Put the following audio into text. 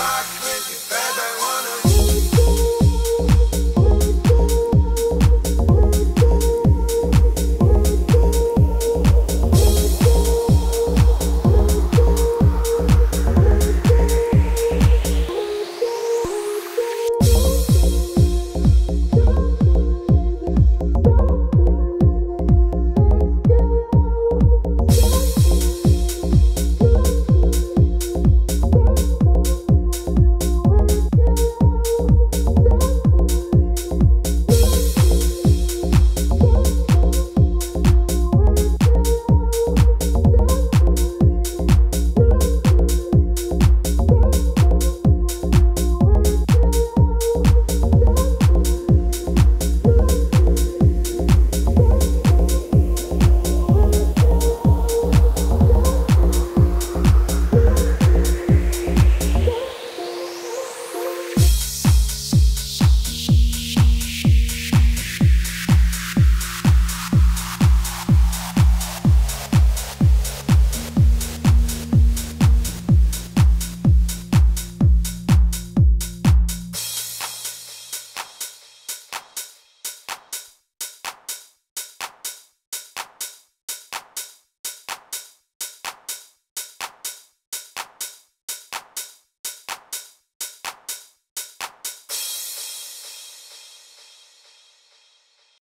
back.